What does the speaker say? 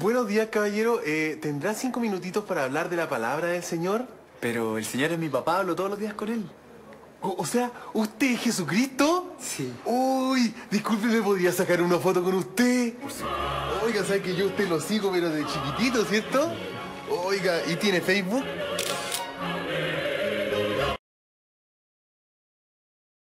Buenos días, caballero. Eh, ¿Tendrá cinco minutitos para hablar de la palabra del Señor? Pero el señor es mi papá, hablo todos los días con él. O, o sea, ¿usted es Jesucristo? Sí. Uy, disculpe, ¿me podría sacar una foto con usted? Oiga, sabe que yo usted lo sigo, pero de chiquitito, ¿cierto? Oiga, ¿y tiene Facebook?